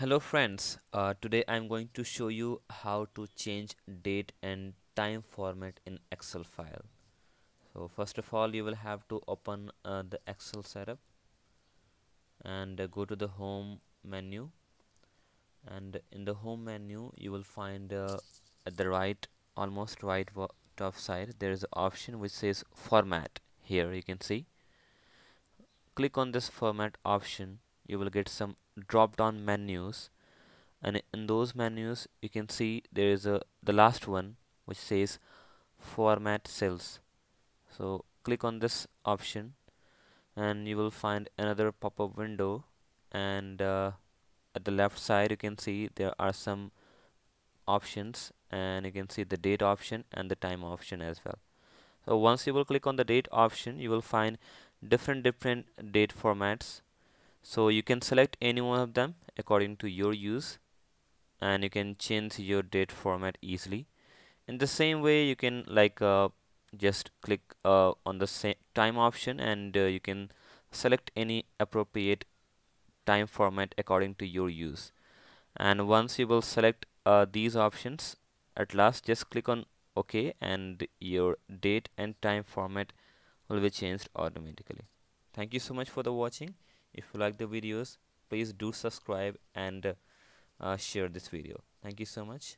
Hello friends, uh, today I'm going to show you how to change date and time format in Excel file. So first of all you will have to open uh, the Excel setup and uh, go to the home menu. And in the home menu you will find uh, at the right almost right top side there is an option which says format. Here you can see. Click on this format option. You will get some drop down menus and in those menus you can see there is a the last one which says format cells. So click on this option and you will find another pop-up window and uh, at the left side you can see there are some options and you can see the date option and the time option as well. So once you will click on the date option you will find different different date formats so you can select any one of them according to your use and you can change your date format easily. In the same way you can like uh, just click uh, on the same time option and uh, you can select any appropriate time format according to your use. And once you will select uh, these options at last just click on OK and your date and time format will be changed automatically. Thank you so much for the watching if you like the videos please do subscribe and uh, share this video. Thank you so much